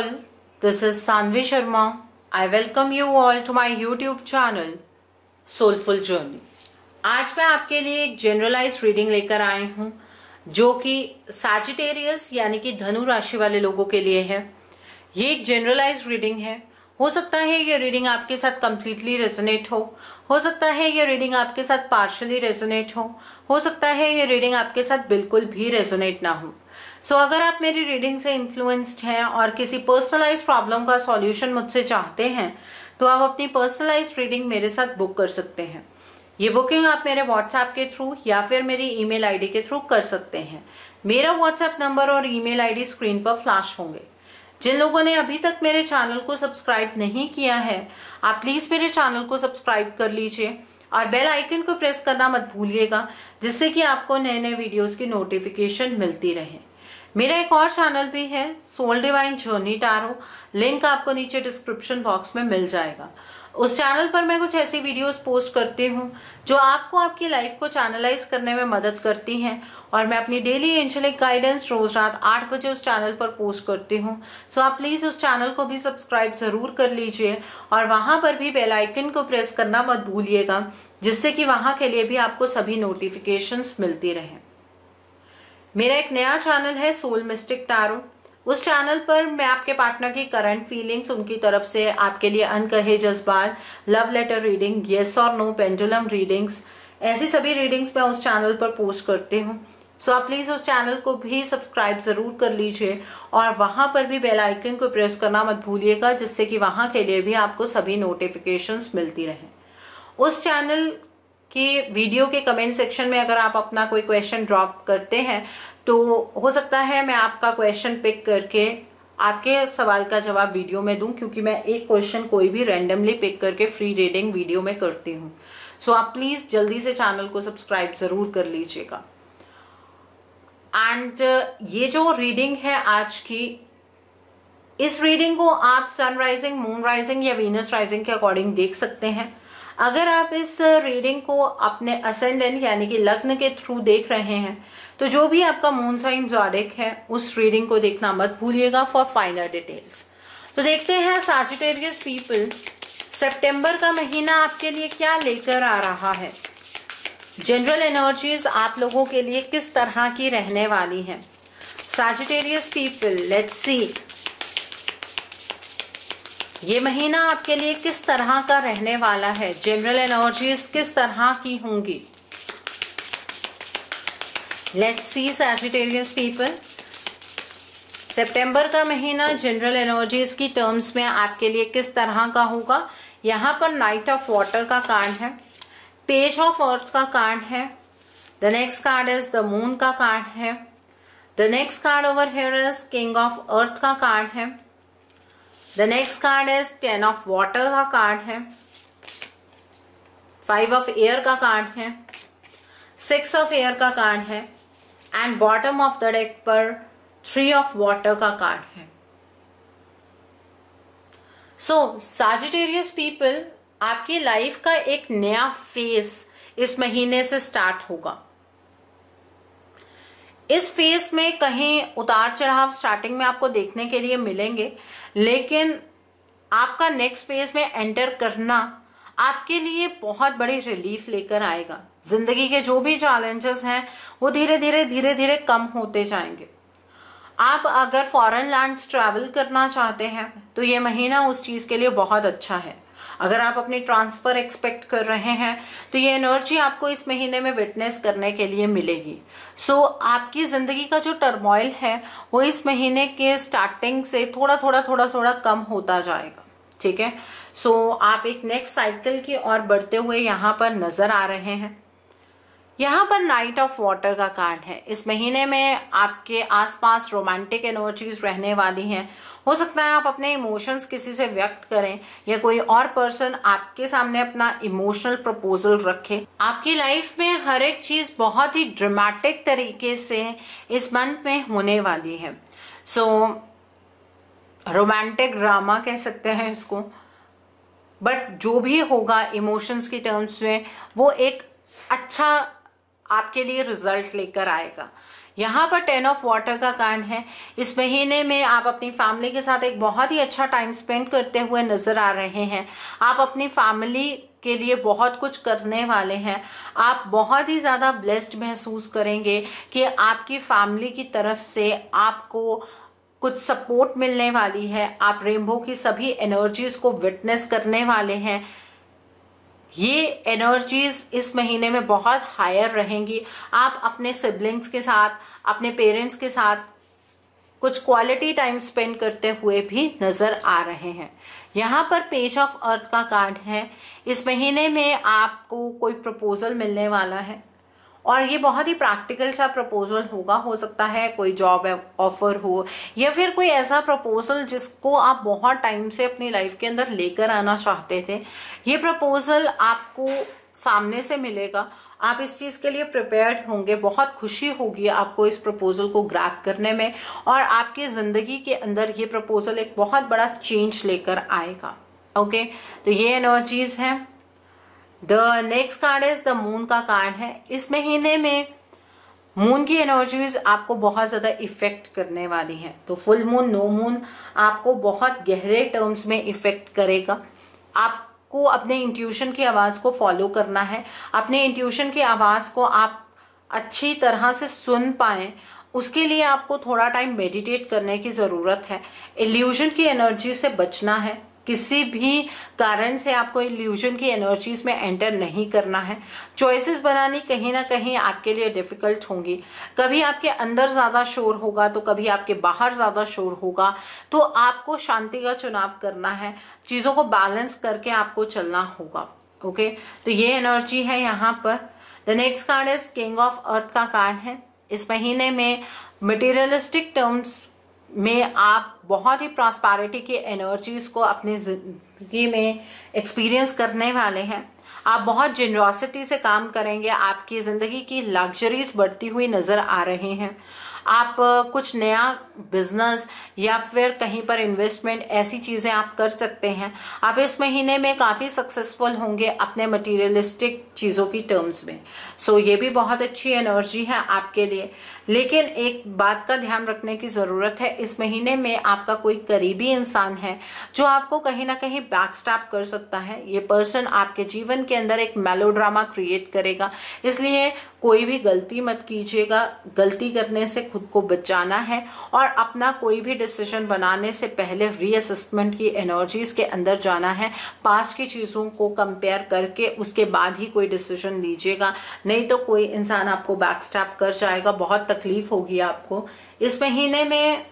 all, this is Sanvi Sharma. I welcome you all to my YouTube channel Soulful Journey. आज मैं आपके लिए एक जनरलाइज रीडिंग लेकर आई हूँ जो कि सैजिटेरियस यानी कि धनु राशि वाले लोगों के लिए है। ये एक जनरलाइज रीडिंग है। हो सकता है ये रीडिंग आपके साथ कंप्लीटली रेजोनेट हो। हो सकता है ये रीडिंग आपके साथ पार्शली रेजोनेट हो। हो सकता है ये रीडिंग आपके साथ बिल्कुल भी रेजोनेट ना हो। सो so, अगर आप मेरी रीडिंग से इन्फ्लुएंस्ड हैं और किसी पर्सनलाइज प्रॉब्लम का सॉल्यूशन मुझसे चाहते हैं तो आप अपनी पर्सनलाइज रीडिंग मेरे साथ बुक कर सकते हैं। ये बुकिंग आप मेरे व्हाट्सएप के थ्रू या फिर मेरी ईमेल आईडी के थ्रू कर सकते हैं। मेरा व्हाट्सएप नंबर और ईमेल आईडी स्क्रीन पर फ्लैश होंगे। जिन लोगों ने अभी तक मेरे चैनल को सब्सक्राइब नहीं किया है आप प्लीज़ मेरे चैनल को सब्सक्राइब कर लीजिए और बेल आइकन को प्रेस करना मत भूलिएगा जिससे कि आपको नए नए वीडियोस की नोटिफिकेशन मिलती रहे। मेरा एक और चैनल भी है soul divine journey tarot link आपको नीचे डिस्क्रिप्शन बॉक्स में मिल जाएगा. उस चैनल पर मैं कुछ ऐसी वीडियोस पोस्ट करती हूँ, जो आपको आपकी लाइफ को चैनलाइज करने में मदद करती हैं, और मैं अपनी डेली एंजलिक गाइडेंस रोज रात आठ बजे उस चैनल पर पोस्ट करती हूँ. सो आप प्लीज़ उस चैनल को भी सब्सक्राइब ज़रूर कर लीजिए, और वहाँ पर भी बेल आइकन को प्रेस करना मत भूलिएगा, जिससे कि वहाँ के लिए भी आपको सभी नोटिफिकेशंस मिलती रहें। मेरा एक नया चैनल है सोल मिस्टिक टारो उस चैनल पर मैं आपके पार्टनर की करंट फीलिंग्स उनकी तरफ़ से आपके लिए अनकहे जज्बात लव लेटर रीडिंग येस और नो पेंडुलम रीडिंग्स ऐसी सभी रीडिंग्स मैं उस चैनल पर पोस्ट करती हूँ। सो आप प्लीज़ उस चैनल को भी सब्सक्राइब ज़रूर कर लीजिए और वहाँ पर भी बेल आइकन को प्रेस करना मत भूलिएगा, जिससे कि वहाँ के लिए भी आपको सभी नोटिफिकेशंस मिलती रहे। उस चैनल कि वीडियो के कमेंट सेक्शन में अगर आप अपना कोई क्वेश्चन ड्रॉप करते हैं तो हो सकता है मैं आपका क्वेश्चन पिक करके आपके सवाल का जवाब वीडियो में दूँ क्योंकि मैं एक क्वेश्चन कोई भी रैंडमली पिक करके फ्री रीडिंग वीडियो में करती हूँ। सो so, आप प्लीज़ जल्दी से चैनल को सब्सक्राइब ज़रूर कर लीजिएगा। एंड ये जो रीडिंग है आज की इस रीडिंग को आप सनराइजिंग मून राइजिंग या वीनस राइजिंग के अकॉर्डिंग देख सकते हैं। अगर आप इस रीडिंग को अपने असेंडेंट यानी कि लग्न के थ्रू देख रहे हैं तो जो भी आपका मून साइन जॉडिक है, उस रीडिंग को देखना मत भूलिएगा फॉर फाइनल डिटेल्स तो देखते हैं साजिटेरियस पीपल सितंबर का महीना आपके लिए क्या लेकर आ रहा है? जनरल एनर्जीज आप लोगों के लिए किस तरह की रहने वाली है? साजिटेरियस पीपल लेट्स सी ये महीना आपके लिए किस तरह का रहने वाला है? जनरल एनर्जीज किस तरह की होंगी? लेट्स सी सैजिटेरियस पीपल सितंबर का महीना जनरल एनर्जीज की टर्म्स में आपके लिए किस तरह का होगा? यहाँ पर नाइट ऑफ़ वाटर का कार्ड है. पेज ऑफ़ अर्थ का कार्ड है. The next card is the moon का कार्ड है. The next card over here is king of earth का कार्ड है. The next card is ten of water का card है. फाइव ऑफ़ एयर का card है. सिक्स ऑफ़ एयर का card है. And bottom of the deck पर three of water का कार्ड है. सो साजिटेरियस पीपल आपकी लाइफ का एक नया फेस इस महीने से स्टार्ट होगा. इस फेस में कहीं उतार चढ़ाव स्टार्टिंग में आपको देखने के लिए मिलेंगे. लेकिन आपका नेक्स्ट फ़ेज़ में एंटर करना आपके लिए बहुत बड़ी रिलीफ लेकर आएगा। ज़िंदगी के जो भी चैलेंजेस हैं, वो धीरे धीरे धीरे धीरे कम होते जाएँगे। आप अगर फॉरेन लैंड ट्रैवल करना चाहते हैं तो ये महीना उस चीज़ के लिए बहुत अच्छा है। अगर आप अपनी ट्रांसफ़र एक्सपेक्ट कर रहे हैं तो ये एनर्जी आपको इस महीने में विटनेस करने के लिए मिलेगी। सो so, आपकी ज़िंदगी का जो टर्मोइल है वो इस महीने के स्टार्टिंग से थोड़ा थोड़ा थोड़ा थोड़ा कम होता जाएगा। ठीक है? सो so, आप एक नेक्स्ट साइकिल की ओर बढ़ते हुए यहाँ पर नज़र आ रहे हैं। यहाँ पर नाइट ऑफ़ वाटर का कार्ड है। इस महीने में आपके आसपास रोमांटिक एनर्जीज रहने वाली हैं। हो सकता है आप अपने इमोशंस किसी से व्यक्त करें या कोई और पर्सन आपके सामने अपना इमोशनल प्रपोजल रखे। आपकी लाइफ में हर एक चीज़ बहुत ही ड्रामेटिक तरीके से इस मंथ में होने वाली है। सो रोमांटिक ड्रामा कह सकते हैं इसको। बट जो भी होगा इमोशंस की टर्म्स में, वो एक अच्छा आपके लिए रिज़ल्ट लेकर आएगा। यहाँ पर टेन ऑफ़ वाटर का कार्ड है। इस महीने में आप अपनी फैमिली के साथ एक बहुत ही अच्छा टाइम स्पेंड करते हुए नज़र आ रहे हैं। आप अपनी फैमिली के लिए बहुत कुछ करने वाले हैं। आप बहुत ही ज़्यादा ब्लेस्ड महसूस करेंगे कि आपकी फैमिली की तरफ़ से आपको कुछ सपोर्ट मिलने वाली है। आप रेनबो की सभी एनर्जीज को विटनेस करने वाले हैं। ये एनर्जीज इस महीने में बहुत हायर रहेंगी। आप अपने सिबलिंग्स के साथ, अपने पेरेंट्स के साथ कुछ क्वालिटी टाइम स्पेंड करते हुए भी नज़र आ रहे हैं। यहाँ पर पेज ऑफ़ अर्थ का कार्ड है। इस महीने में आपको कोई प्रपोजल मिलने वाला है। और ये बहुत ही प्रैक्टिकल सा प्रपोजल होगा, हो सकता है कोई जॉब ऑफ़र हो, या फिर कोई ऐसा प्रपोजल जिसको आप बहुत टाइम से अपनी लाइफ के अंदर लेकर आना चाहते थे। ये प्रपोजल आपको सामने से मिलेगा। आप इस चीज़ के लिए प्रिपेयर्ड होंगे, बहुत खुशी होगी आपको इस प्रपोजल को ग्रैप करने में और आपकी ज़िंदगी के अंदर ये प्रपोजल एक बहुत बड़ा चेंज लेकर आएगा। ओके तो ये एनर्जीज हैं। The next card is the moon का कार्ड है। इस महीने में मून की एनर्जीज आपको बहुत ज़्यादा इफ़ेक्ट करने वाली है। तो फुल मून नो मून आपको बहुत गहरे टर्म्स में इफ़ेक्ट करेगा। आपको अपने इंट्यूशन की आवाज़ को फॉलो करना है। अपने इंट्यूशन की आवाज़ को आप अच्छी तरह से सुन पाए। उसके लिए आपको थोड़ा टाइम मेडिटेट करने की ज़रूरत है। इल्यूजन की एनर्जी से बचना है। किसी भी कारण से आपको इल्यूजन की एनर्जीज में एंटर नहीं करना है। चॉइसेस बनानी कहीं ना कहीं आपके लिए डिफ़िकल्ट होंगी। कभी आपके अंदर ज़्यादा शोर होगा तो कभी आपके बाहर ज़्यादा शोर होगा। तो आपको शांति का चुनाव करना है। चीज़ों को बैलेंस करके आपको चलना होगा। ओके तो ये एनर्जी है यहाँ पर। The next card is king of earth का कार्ड है। इस महीने में मटेरियलिस्टिक टर्म्स में आप बहुत ही प्रॉस्पैरिटी की एनर्जीज को अपनी ज़िंदगी में एक्सपीरियंस करने वाले हैं। आप बहुत जेनरॉसिटी से काम करेंगे, आपकी ज़िंदगी की लग्जरीज बढ़ती हुई नज़र आ रहे हैं। आप कुछ नया बिज़नेस या फिर कहीं पर इन्वेस्टमेंट ऐसी चीज़ें आप कर सकते हैं। आप इस महीने में काफ़ी सक्सेसफुल होंगे अपने मटेरियलिस्टिक चीज़ों की टर्म्स में। सो so, ये भी बहुत अच्छी एनर्जी है आपके लिए। लेकिन एक बात का ध्यान रखने की ज़रूरत है इस महीने में आपका कोई करीबी इंसान है जो आपको कहीं ना कहीं बैकस्टैप कर सकता है। ये पर्सन आपके जीवन के अंदर एक मेलोड्रामा क्रिएट करेगा। इसलिए कोई भी गलती मत कीजिएगा। गलती करने से खुद को बचाना है। और अपना कोई भी डिसीज़न बनाने से पहले रीअसेसमेंट की एनर्जीज के अंदर जाना है। पास की चीज़ों को कंपेयर करके उसके बाद ही कोई डिसीज़न लीजिएगा। नहीं तो कोई इंसान आपको बैकस्टैप कर जाएगा। बहुत तकलीफ़ होगी आपको। इस महीने में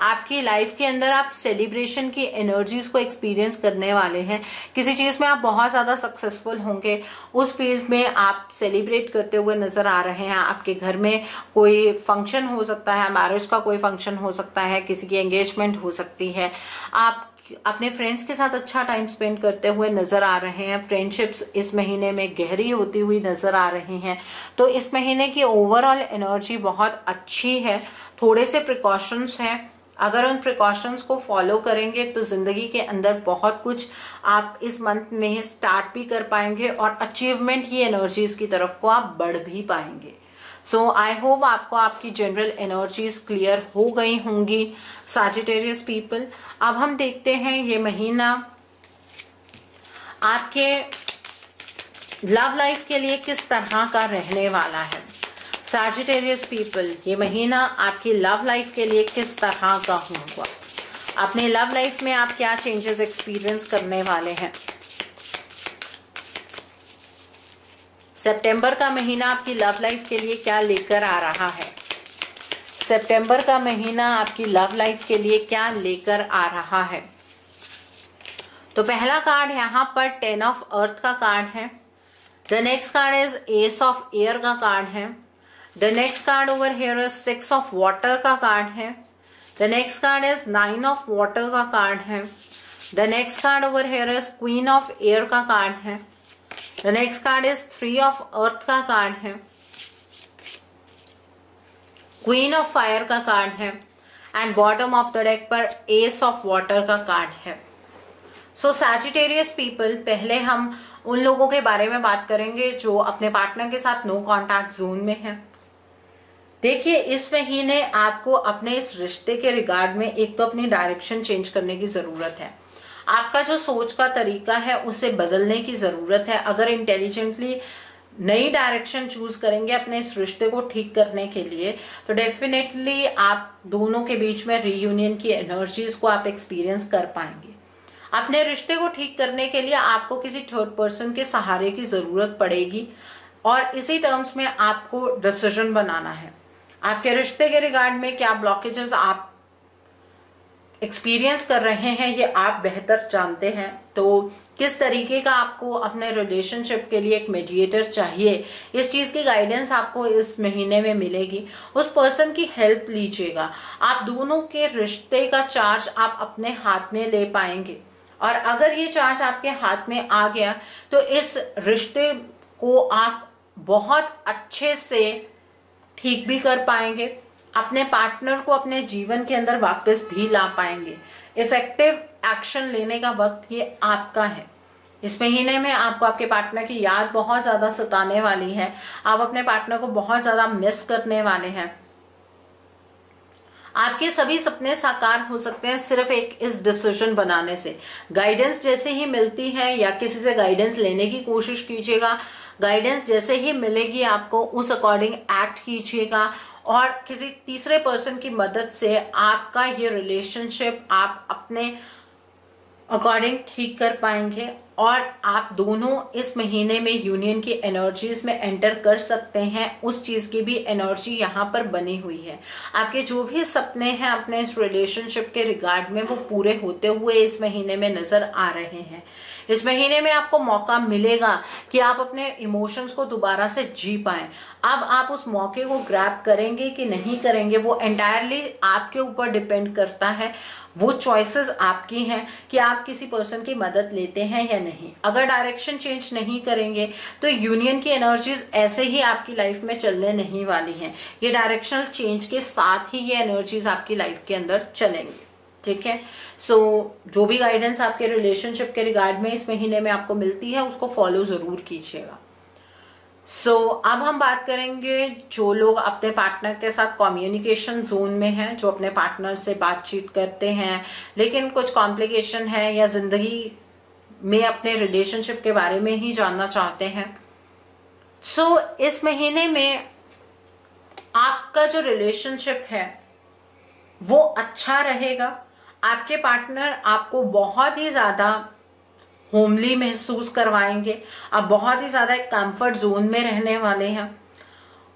आपकी लाइफ के अंदर आप सेलिब्रेशन की एनर्जीज को एक्सपीरियंस करने वाले हैं। किसी चीज़ में आप बहुत ज़्यादा सक्सेसफुल होंगे। उस फ़ील्ड में आप सेलिब्रेट करते हुए नज़र आ रहे हैं। आपके घर में कोई फ़ंक्शन हो सकता है मैरिज का कोई फ़ंक्शन हो सकता है, किसी की एंगेजमेंट हो सकती है। आप अपने फ्रेंड्स के साथ अच्छा टाइम स्पेंड करते हुए नज़र आ रहे हैं। फ्रेंडशिप्स इस महीने में गहरी होती हुई नज़र आ रही हैं। तो इस महीने की ओवरऑल एनर्जी बहुत अच्छी है। थोड़े से प्रिकॉशंस हैं। अगर उन प्रिकॉशंस को फॉलो करेंगे तो ज़िंदगी के अंदर बहुत कुछ आप इस मंथ में स्टार्ट भी कर पाएँगे और अचीवमेंट की एनर्जीज की तरफ़ को आप बढ़ भी पाएँगे। सो आई होप आपको आपकी जनरल एनर्जीज क्लियर हो गई होंगी साजिटेरियस पीपल अब हम देखते हैं ये महीना आपके लव लाइफ के लिए किस तरह का रहने वाला है। सैजिटेरियस पीपल ये महीना आपकी लव लाइफ के लिए किस तरह का होगा? अपने लव लाइफ में आप क्या चेंजेस एक्सपीरियंस करने वाले हैं? सितंबर का महीना आपकी लव लाइफ के लिए क्या लेकर आ रहा है? सितंबर का महीना आपकी लव लाइफ के लिए क्या लेकर आ रहा है? तो पहला कार्ड यहाँ पर टेन ऑफ़ अर्थ का कार्ड है। The next card is ace of air का कार्ड है। The next card over here is six of water का कार्ड है the next card is nine of water का कार्ड है the next card over here is queen of air का card है the next card is three of earth का card है queen of fire का card है and bottom of the deck पर S of water का card है so Sagittarius people पहले हम उन लोगों के बारे में बात करेंगे जो अपने पार्टनर के साथ नो कॉन्टैक्ट जोन में है देखिए इस महीने आपको अपने इस रिश्ते के रिगार्ड में एक तो अपनी डायरेक्शन चेंज करने की ज़रूरत है। आपका जो सोच का तरीका है, उसे बदलने की ज़रूरत है। अगर इंटेलिजेंटली नई डायरेक्शन चूज़ करेंगे अपने इस रिश्ते को ठीक करने के लिए तो डेफिनेटली आप दोनों के बीच में रीयूनियन की एनर्जीज को आप एक्सपीरियंस कर पाएँगे। अपने रिश्ते को ठीक करने के लिए आपको किसी थर्ड पर्सन के सहारे की ज़रूरत पड़ेगी और इसी टर्म्स में आपको डिसीज़न बनाना है। आपके रिश्ते के रिगार्ड में क्या ब्लॉकेजेस आप एक्सपीरियंस कर रहे हैं, ये आप बेहतर जानते हैं। तो किस तरीके का आपको अपने रिलेशनशिप के लिए एक मेडिएटर चाहिए? इस चीज़ की गाइडेंस आपको इस महीने में मिलेगी। उस पर्सन की हेल्प लीजिएगा। आप दोनों के रिश्ते का चार्ज आप अपने हाथ में ले पाएँगे। और अगर ये चार्ज आपके हाथ में आ गया तो इस रिश्ते को आप बहुत अच्छे से ठीक भी कर पाएँगे, अपने पार्टनर को अपने जीवन के अंदर वापस भी ला पाएँगे। इफ़ेक्टिव एक्शन लेने का वक्त ये आपका है। इस महीने में आपको, आपके पार्टनर की याद बहुत ज़्यादा सताने वाली है। आप अपने पार्टनर को बहुत ज़्यादा मिस करने वाले हैं। आपके सभी सपने साकार हो सकते हैं सिर्फ़ एक इस डिसीज़न बनाने से। गाइडेंस जैसे ही मिलती है या किसी से गाइडेंस लेने की कोशिश कीजिएगा गाइडेंस जैसे ही मिलेगी आपको उस अकॉर्डिंग एक्ट कीजिएगा और किसी तीसरे पर्सन की मदद से आपका ये रिलेशनशिप आप अपने अकॉर्डिंग ठीक कर पाएँगे। और आप दोनों इस महीने में यूनियन की एनर्जीज में एंटर कर सकते हैं, उस चीज़ की भी एनर्जी यहाँ पर बनी हुई है। आपके जो भी सपने हैं अपने इस रिलेशनशिप के रिगार्ड में, वो पूरे होते हुए इस महीने में नज़र आ रहे हैं। इस महीने में आपको मौका मिलेगा कि आप अपने इमोशंस को दोबारा से जी पाए। अब आप उस मौके को ग्रैप करेंगे कि नहीं करेंगे, वो एंटायरली आपके ऊपर डिपेंड करता है। वो चॉइसेस आपकी हैं कि आप किसी पर्सन की मदद लेते हैं या नहीं। अगर डायरेक्शन चेंज नहीं करेंगे तो यूनियन की एनर्जीज ऐसे ही आपकी लाइफ में चलने नहीं वाली हैं। ये डायरेक्शनल चेंज के साथ ही ये एनर्जीज आपकी लाइफ के अंदर चलेंगे। ठीक है? सो so, जो भी गाइडेंस आपके रिलेशनशिप के रिगार्ड में इस महीने में आपको मिलती है उसको फॉलो ज़रूर कीजिएगा। सो so, अब हम बात करेंगे जो लोग अपने पार्टनर के साथ कम्युनिकेशन जोन में हैं जो अपने पार्टनर से बातचीत करते हैं। लेकिन कुछ कॉम्प्लिकेशन है या ज़िंदगी में अपने रिलेशनशिप के बारे में ही जानना चाहते हैं। सो so, इस महीने में आपका जो रिलेशनशिप है वो अच्छा रहेगा। आपके पार्टनर आपको बहुत ही ज़्यादा होमली महसूस करवाएँगे। आप बहुत ही ज़्यादा एक कंफर्ट जोन में रहने वाले हैं।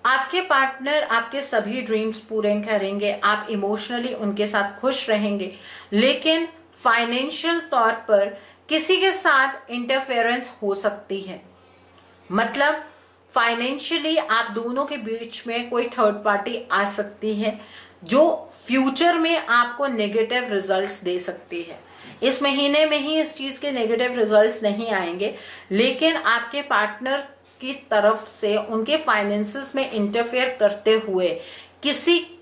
आपके पार्टनर आपके सभी ड्रीम्स पूरे करेंगे। आप इमोशनली उनके साथ खुश रहेंगे। लेकिन फाइनेंशियल तौर पर किसी के साथ इंटरफेरेंस हो सकती है। मतलब फाइनेंशियली आप दोनों के बीच में कोई थर्ड पार्टी आ सकती है, जो फ्यूचर में आपको नेगेटिव रिजल्ट्स दे सकती है। इस महीने में ही इस चीज़ के नेगेटिव रिजल्ट्स नहीं आएँगे, लेकिन आपके पार्टनर की तरफ़ से उनके फाइनेंसेस में इंटरफेयर करते हुए किसी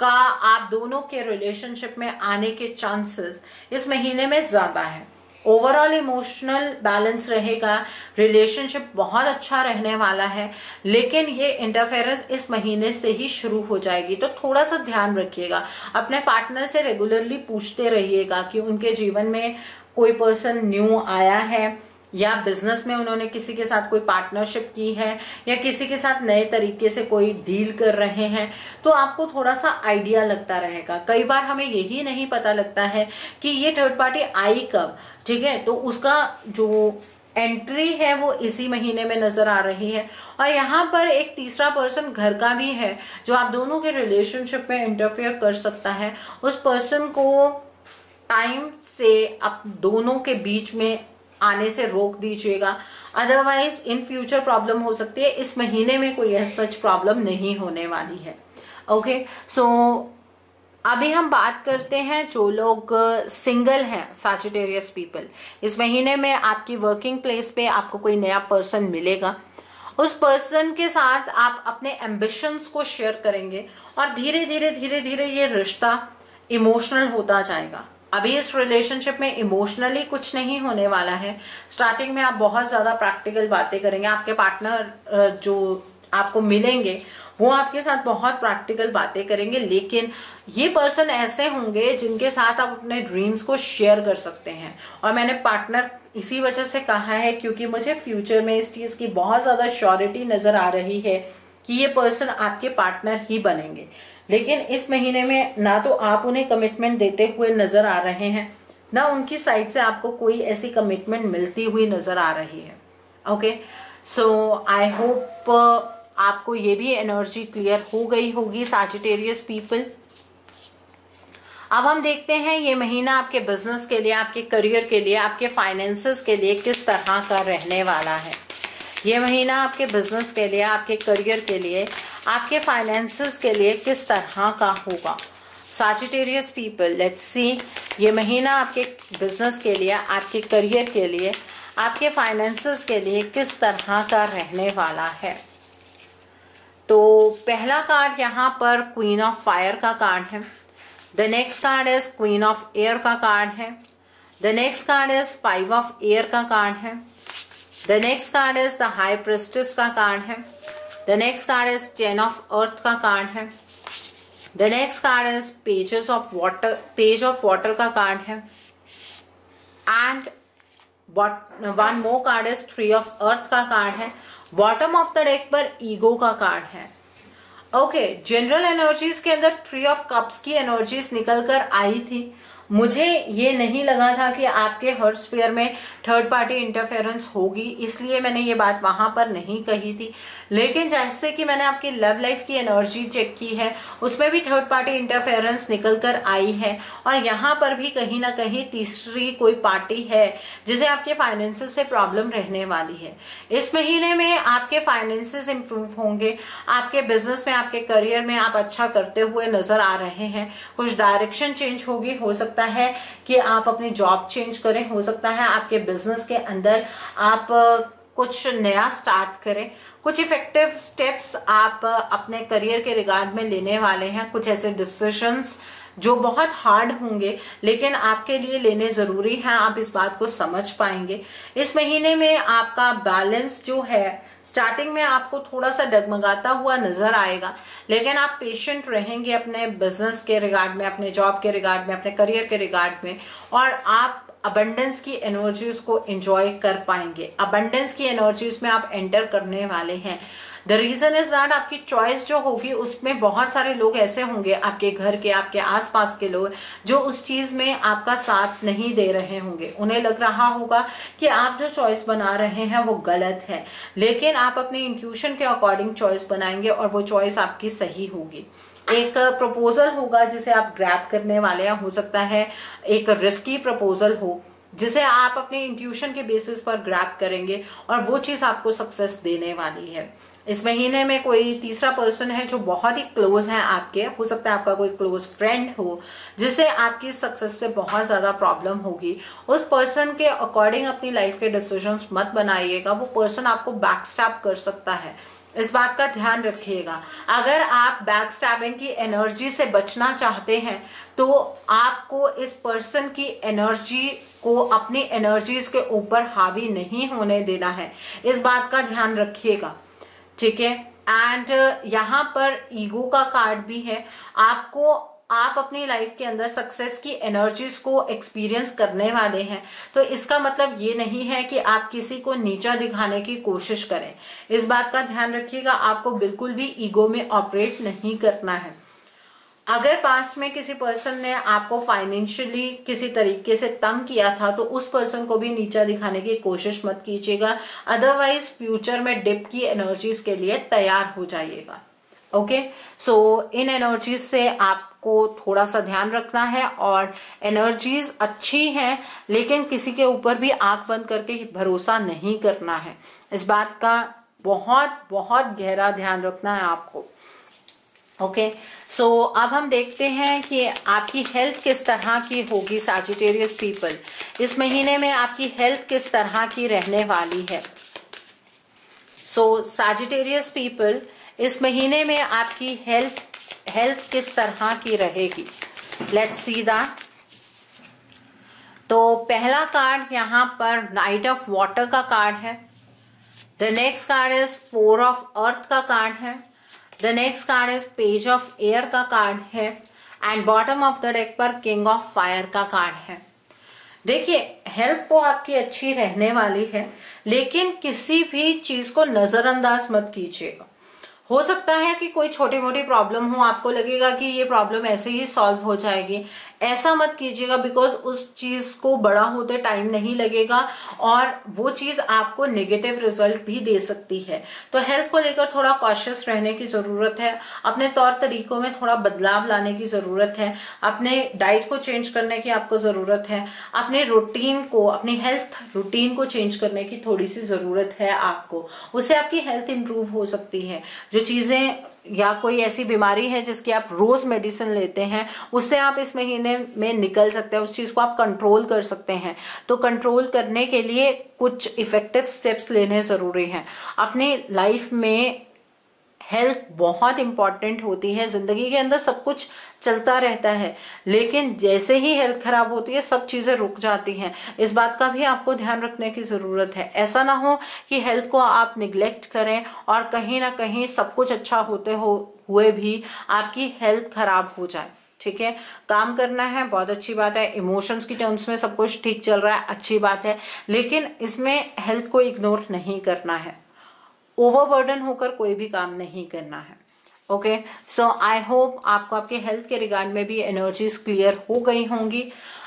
का आप दोनों के रिलेशनशिप में आने के चांसेस इस महीने में ज़्यादा है। ओवरऑल इमोशनल बैलेंस रहेगा। रिलेशनशिप बहुत अच्छा रहने वाला है। लेकिन ये इंटरफेरेंस इस महीने से ही शुरू हो जाएगी। तो थोड़ा सा ध्यान रखिएगा। अपने पार्टनर से रेगुलरली पूछते रहिएगा कि उनके जीवन में कोई पर्सन न्यू आया है। या बिज़नेस में उन्होंने किसी के साथ कोई पार्टनरशिप की है, या किसी के साथ नए तरीके से कोई डील कर रहे हैं तो आपको थोड़ा सा आइडिया लगता रहेगा। कई बार हमें यही नहीं पता लगता है कि ये थर्ड पार्टी आई कब, ठीक है? तो उसका जो एंट्री है वो इसी महीने में नज़र आ रही है। और यहाँ पर एक तीसरा पर्सन घर का भी है, जो आप दोनों के रिलेशनशिप में इंटरफेयर कर सकता है। उस पर्सन को टाइम से आप दोनों के बीच में आने से रोक दीजिएगा। अदरवाइज़ इन फ्यूचर प्रॉब्लम हो सकती है। इस महीने में कोई सच प्रॉब्लम नहीं होने वाली है। Okay okay? सो so, अभी हम बात करते हैं जो लोग सिंगल हैं साजिटेरियस पीपल इस महीने में आपकी वर्किंग प्लेस पे आपको कोई नया पर्सन मिलेगा। उस पर्सन के साथ आप अपने एम्बिशंस को शेयर करेंगे और धीरे धीरे धीरे धीरे ये रिश्ता इमोशनल होता जाएगा। अभी इस रिलेशनशिप में इमोशनली कुछ नहीं होने वाला है। स्टार्टिंग में आप बहुत ज़्यादा प्रैक्टिकल बातें करेंगे, आपके पार्टनर जो आपको मिलेंगे, वो आपके साथ बहुत प्रैक्टिकल बातें करेंगे, लेकिन ये पर्सन ऐसे होंगे जिनके साथ आप अपने ड्रीम्स को शेयर कर सकते हैं। और मैंने पार्टनर इसी वजह से कहा है क्योंकि मुझे फ्यूचर में इस चीज़ की बहुत ज़्यादा श्योरिटी नज़र आ रही है कि ये पर्सन आपके पार्टनर ही बनेंगे। लेकिन इस महीने में ना तो आप उन्हें कमिटमेंट देते हुए नज़र आ रहे हैं, ना उनकी साइड से आपको कोई ऐसी कमिटमेंट मिलती हुई नज़र आ रही है। ओके सो आई होप आपको ये भी एनर्जी क्लियर हो गई होगी साजिटेरियस पीपल अब हम देखते हैं ये महीना आपके बिज़नेस के लिए, आपके करियर के लिए, आपके फाइनेंसेस के लिए किस तरह का रहने वाला है। ये महीना आपके बिज़नेस के लिए, आपके करियर के लिए, आपके फाइनेंसेस के लिए किस तरह का होगा? साजिटेरियस पीपल लेट्स सी ये महीना आपके बिज़नेस के लिए, आपके करियर के लिए, आपके फाइनेंसेस के लिए किस तरह का रहने वाला है? तो पहला कार्ड यहाँ पर क्वीन ऑफ़ फायर का कार्ड है. The next card is queen of air का कार्ड है. The next card is five of air का कार्ड है. The next card is the high priestess का कार्ड है the next card is ten of earth का card है the next card is pages of water page of water का card है and one more card is three of earth का card है bottom of the deck पर ego का card है okay general energies के अंदर थ्री ऑफ़ कप्स की एनर्जीज निकल कर आई थी मुझे ये नहीं लगा था कि आपके हर स्पेयर में थर्ड पार्टी इंटरफेरेंस होगी, इसलिए मैंने ये बात वहाँ पर नहीं कही थी। लेकिन जैसे कि मैंने आपकी लव लाइफ की एनर्जी चेक की है, उसमें भी थर्ड पार्टी इंटरफेरेंस निकल कर आई है। और यहाँ पर भी कहीं ना कहीं तीसरी कोई पार्टी है, जिसे आपके फाइनेंसिस से प्रॉब्लम रहने वाली है। इस महीने में आपके फाइनेंसिस इंप्रूव होंगे, आपके बिज़नेस में, आपके करियर में आप अच्छा करते हुए नज़र आ रहे हैं। कुछ डायरेक्शन चेंज होगी, हो सकता सकता है कि आप अपनी जॉब चेंज करें, हो सकता है आपके बिज़नेस के अंदर आप कुछ नया स्टार्ट करें। कुछ इफ़ेक्टिव स्टेप्स आप अपने करियर के रिगार्ड में लेने वाले हैं। कुछ ऐसे डिसीशंस जो बहुत हार्ड होंगे, लेकिन आपके लिए लेने ज़रूरी है। आप इस बात को समझ पाएँगे। इस महीने में आपका बैलेंस जो है स्टार्टिंग में आपको थोड़ा सा डगमगाता हुआ नज़र आएगा, लेकिन आप पेशेंट रहेंगे अपने बिज़नेस के रिगार्ड में, अपने जॉब के रिगार्ड में, अपने करियर के रिगार्ड में, और आप अबंडेंस की एनर्जीज को एंजॉय कर पाएँगे। अबंडेंस की एनर्जीज में आप एंटर करने वाले हैं। द रीजन इज़ दैट आपकी चॉइस जो होगी, उसमें बहुत सारे लोग ऐसे होंगे, आपके घर के, आपके आसपास के लोग, जो उस चीज़ में आपका साथ नहीं दे रहे होंगे। उन्हें लग रहा होगा कि आप जो चॉइस बना रहे हैं, वो गलत है। लेकिन आप अपने इंट्यूशन के अकॉर्डिंग चॉइस बनाएँगे और वो चॉइस आपकी सही होगी। एक प्रपोजल होगा, जिसे आप ग्रैप करने वाले हैं, हो सकता है एक रिस्की प्रपोजल हो, जिसे आप अपने इंट्यूशन के बेसिस पर ग्रैप करेंगे और वो चीज़ आपको सक्सेस देने वाली है। इस महीने में कोई तीसरा पर्सन है जो बहुत ही क्लोज है आपके। हो सकता है आपका कोई क्लोज फ्रेंड हो जिसे आपकी सक्सेस से बहुत ज़्यादा प्रॉब्लम होगी। उस पर्सन के अकॉर्डिंग अपनी लाइफ के डिसीज़न मत बनाइएगा। वो पर्सन आपको बैक कर सकता है। इस बात का ध्यान रखिएगा। अगर आप बैक स्टैबिंग की एनर्जी से बचना चाहते हैं तो आपको इस पर्सन की एनर्जी को अपनी एनर्जीज के ऊपर हावी नहीं होने देना है। इस बात का ध्यान रखिएगा। ठीक है? एंड uh, यहाँ पर ईगो का कार्ड भी है। आपको आप अपनी लाइफ के अंदर सक्सेस की एनर्जीज को एक्सपीरियंस करने वाले हैं। तो इसका मतलब ये नहीं है कि आप किसी को नीचा दिखाने की कोशिश करें। इस बात का ध्यान रखिएगा आपको बिल्कुल भी ईगो में ऑपरेट नहीं करना है। अगर पास्ट में किसी पर्सन ने आपको फाइनेंशियली किसी तरीके से तंग किया था तो उस पर्सन को भी नीचा दिखाने की कोशिश मत कीजिएगा। अदरवाइज़ फ्यूचर में डिप की एनर्जीज के लिए तैयार हो जाइएगा। ओके सो इन एनर्जीज से आपको थोड़ा सा ध्यान रखना है और एनर्जीज अच्छी हैं, लेकिन किसी के ऊपर भी आँख बंद करके भरोसा नहीं करना है। इस बात का बहुत बहुत गहरा ध्यान रखना है आपको। ओके सो अब हम देखते हैं कि आपकी हेल्थ किस तरह की होगी साजिटेरियस पीपल इस महीने में आपकी हेल्थ किस तरह की रहने वाली है? सो साजिटेरियस पीपल इस महीने में आपकी हेल्थ हेल्थ किस तरह की रहेगी? लेट्स सी दैट तो पहला कार्ड यहाँ पर नाइट ऑफ़ वाटर का कार्ड है. The next card is four of earth का कार्ड है. The next card is page of air का कार्ड है and bottom of the deck पर किंग ऑफ़ फायर का कार्ड है। देखिए हेल्थ तो आपकी अच्छी रहने वाली है, लेकिन किसी भी चीज़ को नजरअंदाज मत कीजिएगा हो सकता है कि कोई छोटी मोटी प्रॉब्लम हो, आपको लगेगा कि ये प्रॉब्लम ऐसे ही सॉल्व हो जाएगी। ऐसा मत कीजिएगा बिकॉज़ उस चीज़ को बड़ा होते टाइम नहीं लगेगा और वो चीज़ आपको नेगेटिव रिज़ल्ट भी दे सकती है। तो हेल्थ को लेकर थोड़ा कॉशियस रहने की ज़रूरत है। अपने तौर तरीकों में थोड़ा बदलाव लाने की ज़रूरत है। अपने डाइट को चेंज करने की आपको ज़रूरत है। अपने रूटीन को, अपनी हेल्थ रूटीन को चेंज करने की थोड़ी सी ज़रूरत है आपको। उससे आपकी हेल्थ इंप्रूव हो सकती है। जो चीज़ें या कोई ऐसी बीमारी है जिसकी आप रोज मेडिसिन लेते हैं, उससे आप इस महीने में निकल सकते हैं, उस चीज़ को आप कंट्रोल कर सकते हैं। तो कंट्रोल करने के लिए कुछ इफ़ेक्टिव स्टेप्स लेने ज़रूरी हैं। अपने लाइफ में हेल्थ बहुत इंपॉर्टेंट होती है, ज़िंदगी के अंदर सब कुछ चलता रहता है, लेकिन जैसे ही हेल्थ खराब होती है, सब चीज़ें रुक जाती हैं। इस बात का भी आपको ध्यान रखने की ज़रूरत है। ऐसा ना हो कि हेल्थ को आप निग्लेक्ट करें और कहीं ना कहीं सब कुछ अच्छा होते हो, हुए भी आपकी हेल्थ खराब हो जाए। ठीक है? काम करना है, बहुत अच्छी बात है। इमोशंस की टर्म्स में सब कुछ ठीक चल रहा है, अच्छी बात है, लेकिन इसमें हेल्थ को इग्नोर नहीं करना है। ओवरबर्डन होकर कोई भी काम नहीं करना है। ओके सो आई होप आपको आपके हेल्थ के रिगार्ड में भी एनर्जीज क्लियर हो गई होंगी।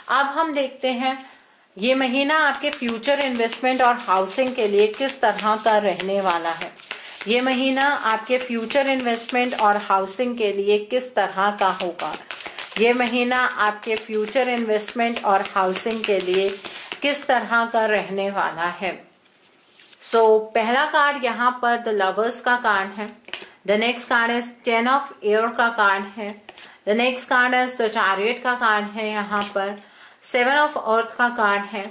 अब हम देखते हैं, ये महीना आपके फ्यूचर इन्वेस्टमेंट और हाउसिंग के लिए किस तरह का रहने वाला है। ये महीना आपके फ्यूचर इन्वेस्टमेंट और हाउसिंग के लिए किस तरह का होगा। ये महीना आपके फ्यूचर इन्वेस्टमेंट और हाउसिंग के लिए किस तरह का रहने वाला है। सो so, पहला कार्ड यहाँ पर द लवर्स का कार्ड है। The next card is ten of air का कार्ड है। The next card is the chariot का कार्ड है यहाँ पर। सेवन ऑफ़ अर्थ का कार्ड है।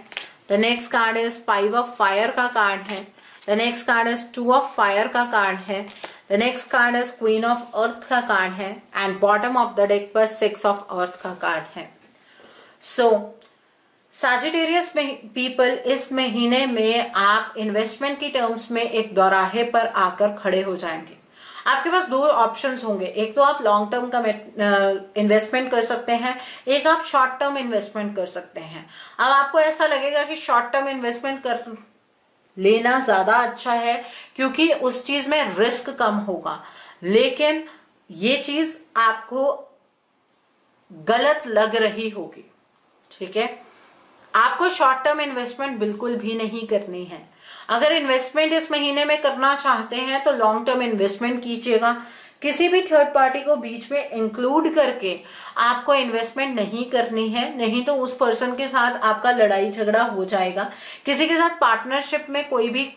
The next card is five of fire का कार्ड है। The next card is two of fire का कार्ड है। The next card is queen of earth का कार्ड है। And bottom of the deck पर six of earth का card है। So so, Sagittarius people इस महीने में आप इन्वेस्टमेंट की टर्म्स में एक दौराहे पर आकर खड़े हो जाएँगे। आपके पास दो ऑप्शंस होंगे। एक तो आप लॉन्ग टर्म का इन्वेस्टमेंट कर सकते हैं, एक आप शॉर्ट टर्म इन्वेस्टमेंट कर सकते हैं। अब आपको ऐसा लगेगा कि शॉर्ट टर्म इन्वेस्टमेंट कर लेना ज़्यादा अच्छा है, क्योंकि उस चीज़ में रिस्क कम होगा। लेकिन ये चीज़ आपको गलत लग रही होगी। ठीक है? आपको शॉर्ट टर्म इन्वेस्टमेंट बिल्कुल भी नहीं करनी है। अगर इन्वेस्टमेंट इस महीने में करना चाहते हैं तो लॉन्ग टर्म इन्वेस्टमेंट कीजिएगा। किसी भी थर्ड पार्टी को बीच में इंक्लूड करके आपको इन्वेस्टमेंट नहीं करनी है, नहीं तो उस पर्सन के साथ आपका लड़ाई झगड़ा हो जाएगा। किसी के साथ पार्टनरशिप में कोई भी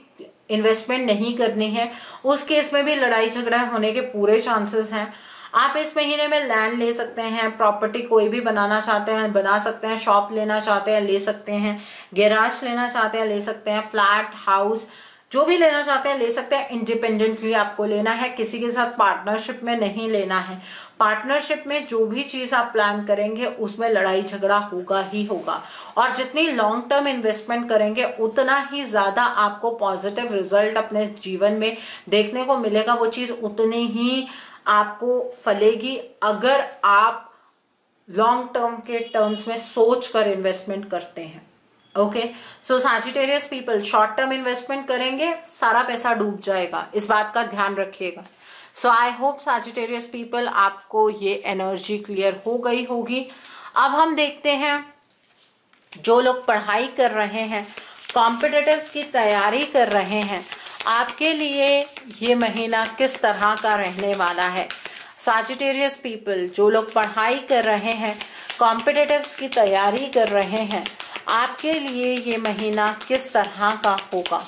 इन्वेस्टमेंट नहीं करनी है, उस केस में भी लड़ाई झगड़ा होने के पूरे चांसेस हैं। आप इस महीने में लैंड ले सकते हैं प्रॉपर्टी कोई भी बनाना चाहते हैं, बना सकते हैं शॉप लेना चाहते हैं, ले सकते हैं गैराज लेना चाहते हैं, ले सकते हैं फ्लैट हाउस जो भी लेना चाहते हैं, ले सकते हैं इंडिपेंडेंटली आपको लेना है, किसी के साथ पार्टनरशिप में नहीं लेना है। पार्टनरशिप में जो भी चीज़ आप प्लान करेंगे, उसमें लड़ाई झगड़ा होगा ही होगा। और जितनी लॉन्ग टर्म इन्वेस्टमेंट करेंगे, उतना ही ज़्यादा आपको पॉजिटिव रिज़ल्ट अपने जीवन में देखने को मिलेगा। वो चीज़ उतनी ही आपको फलेगी अगर आप लॉन्ग टर्म के टर्म्स में सोच कर इन्वेस्टमेंट करते हैं। Okay so Sagittarius people short term investment करेंगे, सारा पैसा डूब जाएगा। इस बात का ध्यान रखिएगा। So I hope Sagittarius people आपको ये एनर्जी क्लियर हो गई होगी। अब हम देखते हैं, जो लोग पढ़ाई कर रहे हैं कॉम्पिटेटिव की तैयारी कर रहे हैं आपके लिए ये महीना किस तरह का रहने वाला है? साजिटेरियस पीपल जो लोग पढ़ाई कर रहे हैं कॉम्पिटेटिव्स की तैयारी कर रहे हैं, आपके लिए ये महीना किस तरह का होगा?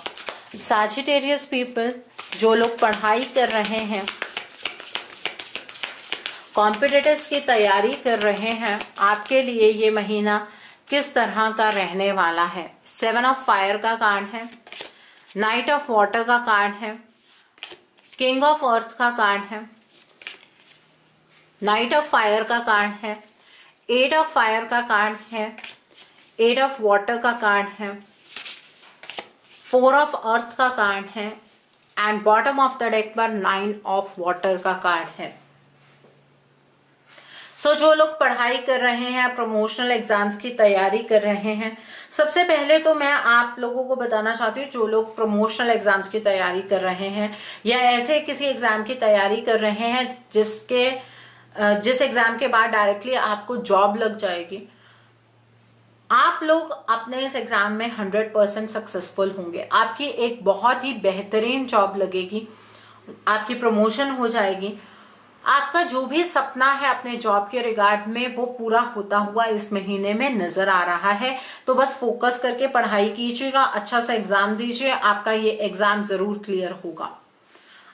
साजिटेरियस पीपल जो लोग पढ़ाई कर रहे हैं कॉम्पिटेटिव्स की तैयारी कर रहे हैं, आपके लिए ये महीना किस तरह का रहने वाला है? सेवन ऑफ़ फायर का कार्ड है। नाइट ऑफ़ वाटर का कार्ड है, किंग ऑफ़ अर्थ का कार्ड है, नाइट ऑफ़ फायर का कार्ड है, एट ऑफ़ फायर का कार्ड है, एट ऑफ़ वाटर का कार्ड है, फोर ऑफ़ अर्थ का कार्ड है and bottom of the deck पर नाइन ऑफ़ वाटर का कार्ड है। सो so, जो लोग पढ़ाई कर रहे हैं प्रमोशनल एग्ज़ाम्स की तैयारी कर रहे हैं सबसे पहले तो मैं आप लोगों को बताना चाहती हूँ जो लोग प्रमोशनल एग्ज़ाम्स की तैयारी कर रहे हैं या ऐसे किसी एग्ज़ाम की तैयारी कर रहे हैं जिसके जिस एग्ज़ाम के बाद डायरेक्टली आपको जॉब लग जाएगी आप लोग अपने इस एग्ज़ाम में हंड्रेड परसेंट सक्सेसफुल होंगे। आपकी एक बहुत ही बेहतरीन जॉब लगेगी आपकी प्रमोशन हो जाएगी। आपका जो भी सपना है अपने जॉब के रिगार्ड में, वो पूरा होता हुआ इस महीने में नज़र आ रहा है। तो बस फोकस करके पढ़ाई कीजिएगा अच्छा सा एग्ज़ाम दीजिए, आपका ये एग्ज़ाम ज़रूर क्लियर होगा।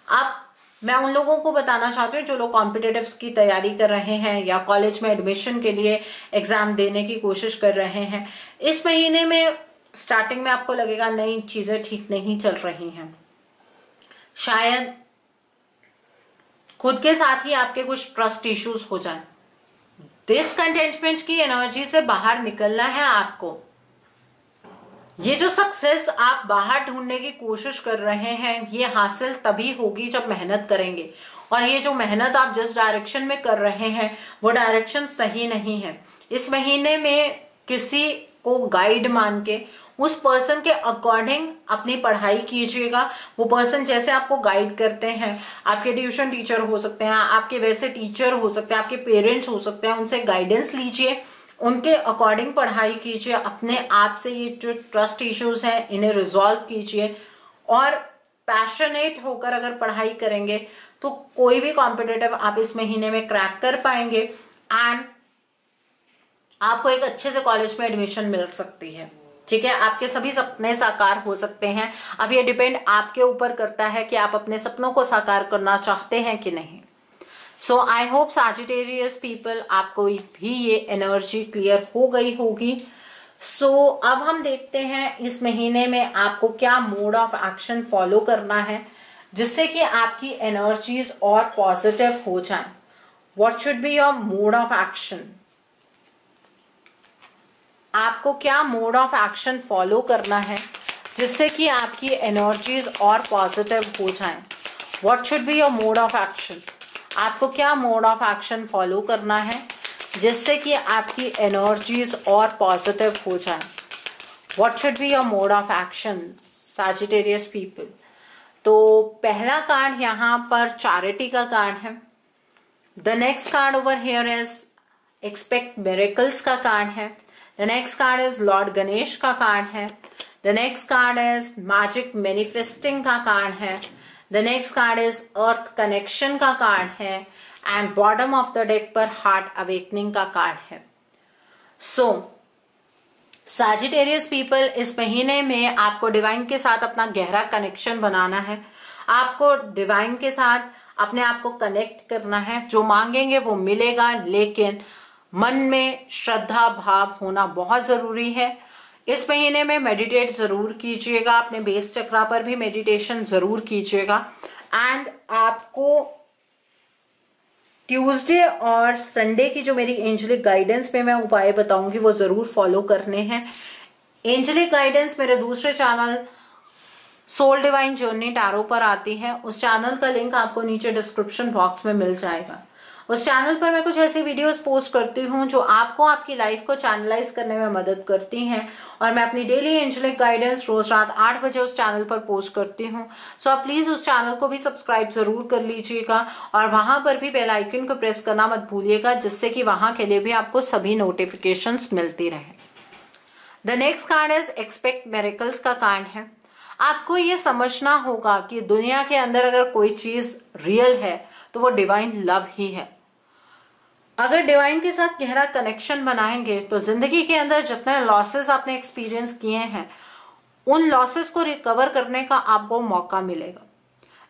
आप, मैं उन लोगों को बताना चाहती हूँ जो लोग कॉम्पिटेटिव की तैयारी कर रहे हैं या कॉलेज में एडमिशन के लिए एग्ज़ाम देने की कोशिश कर रहे हैं। इस महीने में स्टार्टिंग में आपको लगेगा, नई चीज़ें ठीक नहीं चल रही हैं। शायद खुद के साथ ही आपके कुछ ट्रस्ट इश्यूज़ हो जाए। डिसकंटेंटमेंट की एनर्जी से बाहर निकलना है आपको। ये जो सक्सेस आप बाहर ढूँढने की कोशिश कर रहे हैं, ये हासिल तभी होगी जब मेहनत करेंगे। और ये जो मेहनत आप जिस डायरेक्शन में कर रहे हैं, वो डायरेक्शन सही नहीं है। इस महीने में किसी को गाइड मान के उस पर्सन के अकॉर्डिंग अपनी पढ़ाई कीजिएगा। वो पर्सन जैसे आपको गाइड करते हैं, आपके ट्यूशन टीचर हो सकते हैं, आपके वैसे टीचर हो सकते हैं, आपके पेरेंट्स हो सकते हैं, उनसे गाइडेंस लीजिए, उनके अकॉर्डिंग पढ़ाई कीजिए, अपने आप से ये जो ट्रस्ट इश्यूज़ हैं, इन्हें रिजॉल्व कीजिए। और पैशनेट होकर अगर पढ़ाई करेंगे तो कोई भी कॉम्पिटेटिव आप इस महीने में क्रैक कर पाएँगे। एंड आपको एक अच्छे से कॉलेज में एडमिशन मिल सकती है। ठीक है? आपके सभी सपने साकार हो सकते हैं। अब ये डिपेंड आपके ऊपर करता है कि आप अपने सपनों को साकार करना चाहते हैं कि नहीं। So I hope Sagittarius people आपको भी ये एनर्जी क्लियर हो गई होगी। सो so, अब हम देखते हैं इस महीने में आपको क्या मोड ऑफ़ एक्शन फॉलो करना है जिससे कि आपकी एनर्जीज और पॉजिटिव हो जाए। What should be your mode of action आपको क्या मोड ऑफ़ एक्शन फॉलो करना है, जिससे कि आपकी एनर्जीज और पॉजिटिव हो जाएँ? What should be your mode of action आपको क्या मोड ऑफ़ एक्शन फॉलो करना है, जिससे कि आपकी एनर्जीज और पॉजिटिव हो जाए? What should be your mode of action Sagittarius people तो पहला कार्ड यहाँ पर चैरिटी का कार्ड है। The next card over here is expect miracles का कार्ड है। The next card is lord Ganesh का कार्ड है the next card is magic manifesting का कार्ड है the next card is earth connection का card है and bottom of the deck पर heart awakening का कार्ड है सो साजिटेरियस पीपल इस महीने में आपको डिवाइन के साथ अपना गहरा कनेक्शन बनाना है। आपको डिवाइन के साथ अपने आप को कनेक्ट करना है। जो मांगेंगे वो मिलेगा, लेकिन मन में श्रद्धा भाव होना बहुत ज़रूरी है। इस महीने में मेडिटेट ज़रूर कीजिएगा। अपने बेस चक्रा पर भी मेडिटेशन ज़रूर कीजिएगा। एंड आपको ट्यूसडे और संडे की जो मेरी एंजलिक गाइडेंस में मैं उपाय बताऊँगी, वो ज़रूर फॉलो करने हैं। एंजलिक गाइडेंस मेरे दूसरे channel soul divine journey tarot पर आती है। उस चैनल का लिंक आपको नीचे डिस्क्रिप्शन बॉक्स में मिल जाएगा। उस चैनल पर मैं कुछ ऐसी वीडियोस पोस्ट करती हूँ जो आपको आपकी लाइफ को चैनलाइज करने में मदद करती हैं। और मैं अपनी डेली एंजलिक गाइडेंस रोज रात आठ बजे उस चैनल पर पोस्ट करती हूँ। सो आप प्लीज़ उस चैनल को भी सब्सक्राइब ज़रूर कर लीजिएगा और वहाँ पर भी बेल आइकन को प्रेस करना मत भूलिएगा, जिससे कि वहाँ के लिए भी आपको सभी नोटिफिकेशन मिलती रहे। The next card is expect miracles का कार्ड है। आपको ये समझना होगा कि दुनिया के अंदर अगर कोई चीज़ रियल है तो वो डिवाइन लव ही है। अगर डिवाइन के साथ गहरा कनेक्शन बनाएँगे तो ज़िंदगी के अंदर जितने लॉसेस आपने एक्सपीरियंस किए हैं, उन लॉसेस को रिकवर करने का आपको मौका मिलेगा।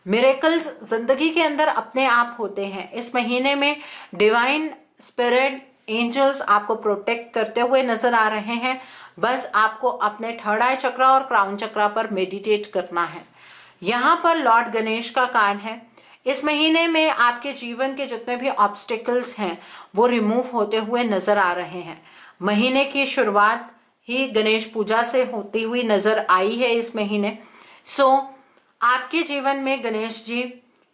मेरेकल्स ज़िंदगी के अंदर अपने आप होते हैं। इस महीने में डिवाइन स्पिरिट एंजल्स आपको प्रोटेक्ट करते हुए नज़र आ रहे हैं। बस आपको अपने थर्ड आई चक्रा और क्राउन चक्रा पर मेडिटेट करना है। यहाँ पर लॉर्ड गणेश का कार्ड है। इस महीने में आपके जीवन के जितने भी ऑब्स्टिकल्स हैं वो रिमूव होते हुए नज़र आ रहे हैं। महीने की शुरुआत ही गणेश पूजा से होती हुई नज़र आई है इस महीने। सो so, आपके जीवन में गणेश जी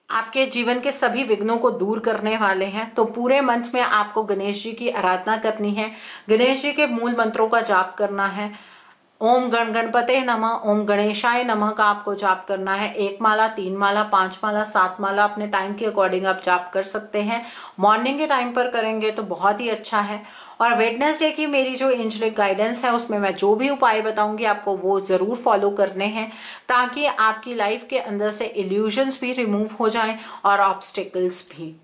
आपके जीवन के सभी विघ्नों को दूर करने वाले हैं तो पूरे मंच में आपको गणेश जी की आराधना करनी है। गणेश जी के मूल मंत्रों का जाप करना है। ओम गण गणपते नमः, ओम गणेशाय नमः का आपको जाप करना है। एक माला, तीन माला, पाँच माला, सात माला अपने टाइम के अकॉर्डिंग आप जाप कर सकते हैं। मॉर्निंग के टाइम पर करेंगे तो बहुत ही अच्छा है। और वेडनेसडे की मेरी जो एंजलिक गाइडेंस है, उसमें मैं जो भी उपाय बताऊँगी, आपको वो ज़रूर फॉलो करने हैं, ताकि आपकी लाइफ के अंदर से इल्यूजन्स भी रिमूव हो जाए और ऑब्स्टिकल्स भी।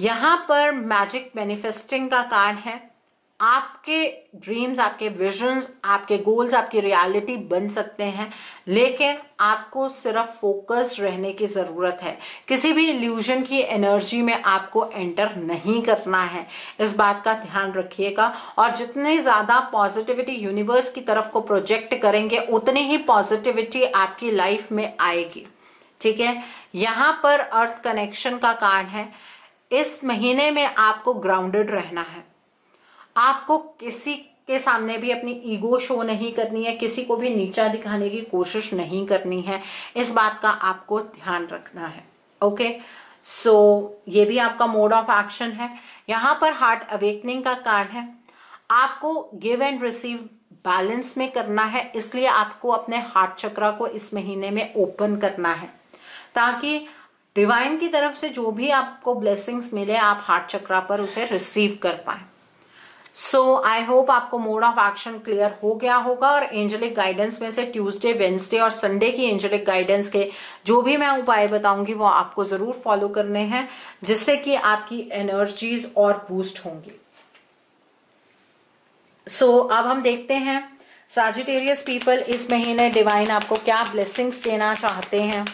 यहाँ पर मैजिक मैनिफेस्टिंग का कार्ड है। आपके ड्रीम्स आपके विजन्स आपके गोल्स आपकी रियलिटी बन सकते हैं, लेकिन आपको सिर्फ़ फोकस रहने की ज़रूरत है। किसी भी इल्यूजन की एनर्जी में आपको एंटर नहीं करना है। इस बात का ध्यान रखिएगा। और जितने ज़्यादा पॉजिटिविटी यूनिवर्स की तरफ़ को प्रोजेक्ट करेंगे, उतनी ही पॉजिटिविटी आपकी लाइफ में आएगी। ठीक है? यहाँ पर अर्थ कनेक्शन का कार्ड है। इस महीने में आपको ग्राउंडेड रहना है। आपको किसी के सामने भी अपनी ईगो शो नहीं करनी है किसी को भी नीचा दिखाने की कोशिश नहीं करनी है। इस बात का आपको ध्यान रखना है ओके? सो so, ये भी आपका मोड ऑफ़ एक्शन है। यहाँ पर हार्ट अवेकनिंग का कार्ड है। आपको गिव एंड रिसीव बैलेंस में करना है इसलिए आपको अपने हार्ट चक्रा को इस महीने में ओपन करना है। ताकि डिवाइन की तरफ़ से जो भी आपको ब्लेसिंग्स मिले आप हार्ट चक्रा पर उसे रिसीव कर पाए। सो आई होप आपको मोड ऑफ़ एक्शन क्लियर हो गया होगा और एंजलिक गाइडेंस में से ट्यूसडे वेंसडे और संडे की एंजलिक गाइडेंस के जो भी मैं उपाय बताऊँगी वो आपको ज़रूर फॉलो करने हैं जिससे कि आपकी एनर्जीज और बूस्ट होंगी। सो so, अब हम देखते हैं साजिटेरियस पीपल इस महीने डिवाइन आपको क्या ब्लेसिंग्स देना चाहते हैं?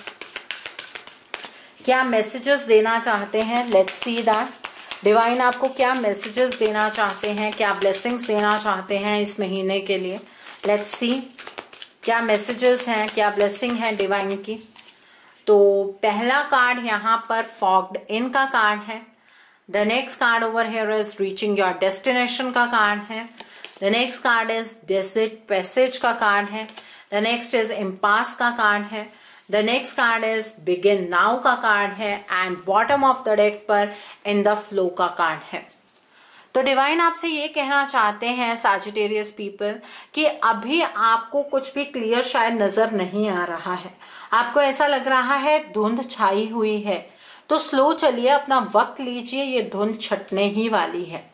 क्या मैसेजेस देना चाहते हैं? लेट्स सी दैट डिवाइन आपको क्या मैसेजेस देना चाहते हैं? क्या ब्लेसिंग्स देना चाहते हैं इस महीने के लिए? लेट्स सी क्या मैसेजेस हैं? क्या ब्लेसिंग है डिवाइन की? तो पहला कार्ड यहाँ पर फॉग्ड इन का कार्ड है. The next card over here is reaching your destination का कार्ड है. The next card is desert passage का कार्ड है. द नेक्स्ट इज़ इम्पास का कार्ड है. The next card is begin now का कार्ड है and bottom of the deck पर in the flow का कार्ड है तो डिवाइन आपसे ये कहना चाहते हैं साजिटेरियस पीपल कि अभी आपको कुछ भी क्लियर शायद नज़र नहीं आ रहा है। आपको ऐसा लग रहा है धुंध छाई हुई है। तो स्लो चलिए, अपना वक्त लीजिए, ये धुंध छटने ही वाली है।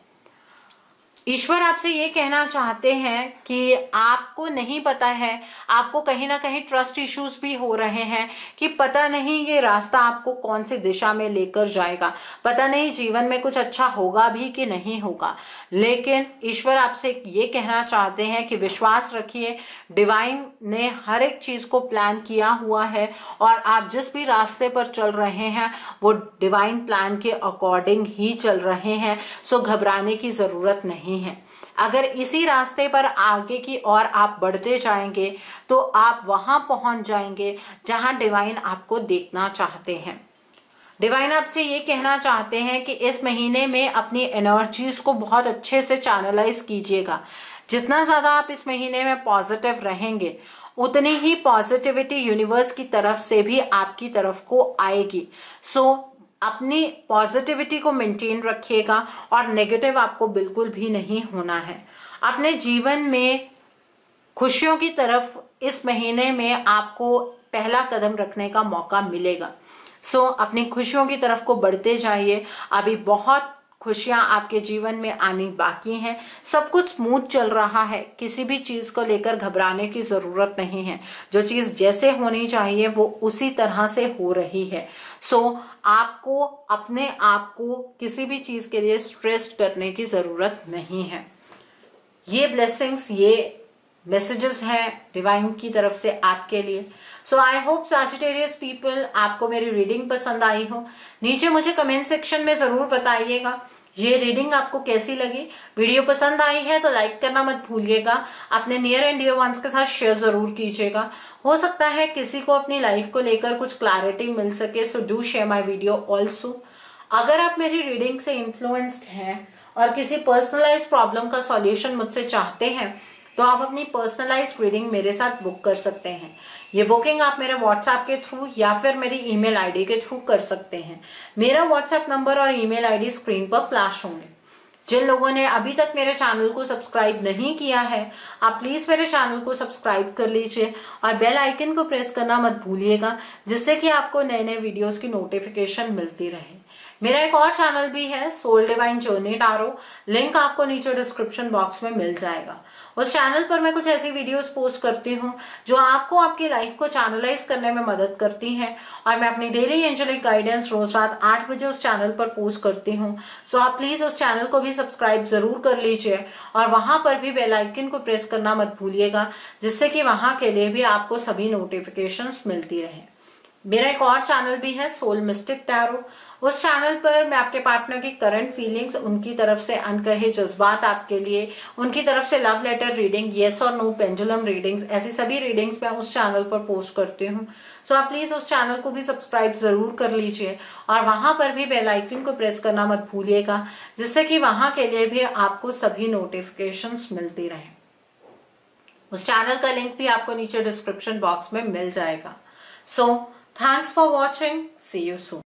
ईश्वर आपसे ये कहना चाहते हैं कि आपको नहीं पता है, आपको कहीं ना कहीं ट्रस्ट इश्यूज़ भी हो रहे हैं कि पता नहीं ये रास्ता आपको कौन सी दिशा में लेकर जाएगा। पता नहीं जीवन में कुछ अच्छा होगा भी कि नहीं होगा। लेकिन ईश्वर आपसे ये कहना चाहते हैं कि विश्वास रखिए डिवाइन ने हर एक चीज़ को प्लान किया हुआ है और आप जिस भी रास्ते पर चल रहे हैं, वो डिवाइन प्लान के अकॉर्डिंग ही चल रहे हैं। सो घबराने की ज़रूरत नहीं नहीं है। अगर इसी रास्ते पर आगे की ओर आप बढ़ते जाएँगे तो आप वहाँ पहुँच जाएँगे जहाँ डिवाइन आपको देखना चाहते हैं। डिवाइन आपसे ये कहना चाहते हैं कि इस महीने में अपनी एनर्जीज को बहुत अच्छे से चैनलाइज कीजिएगा। जितना ज़्यादा आप इस महीने में पॉजिटिव रहेंगे उतनी ही पॉजिटिविटी यूनिवर्स की तरफ़ से भी आपकी तरफ़ को आएगी। सो so, अपनी पॉजिटिविटी को मेंटेन रखिएगा और नेगेटिव आपको बिल्कुल भी नहीं होना है। अपने जीवन में खुशियों की तरफ़ इस महीने में आपको पहला कदम रखने का मौका मिलेगा। सो so, अपनी खुशियों की तरफ़ को बढ़ते जाइए। अभी बहुत खुशियाँ आपके जीवन में आनी बाकी हैं। सब कुछ स्मूथ चल रहा है। किसी भी चीज़ को लेकर घबराने की ज़रूरत नहीं है। जो चीज़ जैसे होनी चाहिए वो उसी तरह से हो रही है। सो so, आपको अपने आप को किसी भी चीज़ के लिए स्ट्रेस करने की ज़रूरत नहीं है। ये ब्लेसिंग्स ये मैसेजेस हैं डिवाइन की तरफ़ से आपके लिए। So I hope Sagittarius people आपको मेरी रीडिंग पसंद आई हो। नीचे मुझे कमेंट सेक्शन में ज़रूर बताइएगा। ये रीडिंग आपको कैसी लगी? वीडियो पसंद आई है तो लाइक करना मत भूलिएगा। अपने नियर एंड डियर वंस के साथ शेयर ज़रूर कीजिएगा। हो सकता है किसी को अपनी लाइफ को लेकर कुछ क्लैरिटी मिल सके so do share my video also अगर आप मेरी रीडिंग से इन्फ्लुएंस्ड हैं और किसी पर्सनलाइज प्रॉब्लम का सॉल्यूशन मुझसे चाहते हैं तो आप अपनी पर्सनलाइज रीडिंग मेरे साथ बुक कर सकते हैं। ये बुकिंग आप मेरे व्हाट्सएप के थ्रू या फिर मेरी ईमेल आईडी के थ्रू कर सकते हैं। मेरा व्हाट्सएप नंबर और ईमेल आईडी स्क्रीन पर फ्लैश होंगे। जिन लोगों ने अभी तक मेरे चैनल को सब्सक्राइब नहीं किया है, आप प्लीज़ मेरे चैनल को सब्सक्राइब कर लीजिए और बेल आइकन को प्रेस करना मत भूलिएगा, जिससे कि आपको नए नए वीडियोस की नोटिफिकेशन मिलती रहे। मेरा एक और चैनल भी है soul divine journey tarot link आपको नीचे डिस्क्रिप्शन बॉक्स में मिल जाएगा। उस चैनल पर मैं कुछ ऐसी वीडियोस पोस्ट करती हूँ, जो आपको आपकी लाइफ को चैनलाइज करने में मदद करती हैं। और मैं अपनी डेली एंजलिक गाइडेंस रोज रात आठ बजे उस चैनल पर पोस्ट करती हूँ। सो आप प्लीज़ उस चैनल को भी सब्सक्राइब ज़रूर कर लीजिए और वहाँ पर भी बेलाइकिन को प्रेस करना मत भूलिएगा, जिससे कि वहाँ के लिए भी आपको सभी नोटिफिकेशन मिलती रहे। मेरा एक और चैनल भी है सोल मिस्टिक टैरो उस चैनल पर मैं आपके पार्टनर की करंट फीलिंग्स उनकी तरफ़ से अनकहे जज्बात आपके लिए, उनकी तरफ़ से लव लेटर रीडिंग येस और नो पेंडुलम रीडिंग्स ऐसी सभी रीडिंग्स मैं उस चैनल पर पोस्ट करती हूँ। सो आप प्लीज़ उस चैनल को भी सब्सक्राइब ज़रूर कर लीजिए और वहाँ पर भी बेल आइकन को प्रेस करना मत भूलिएगा, जिससे कि वहाँ के लिए भी आपको सभी नोटिफिकेशन मिलती रहे। उस चैनल का लिंक भी आपको नीचे डिस्क्रिप्शन बॉक्स में मिल जाएगा। So thanks for watching see you soon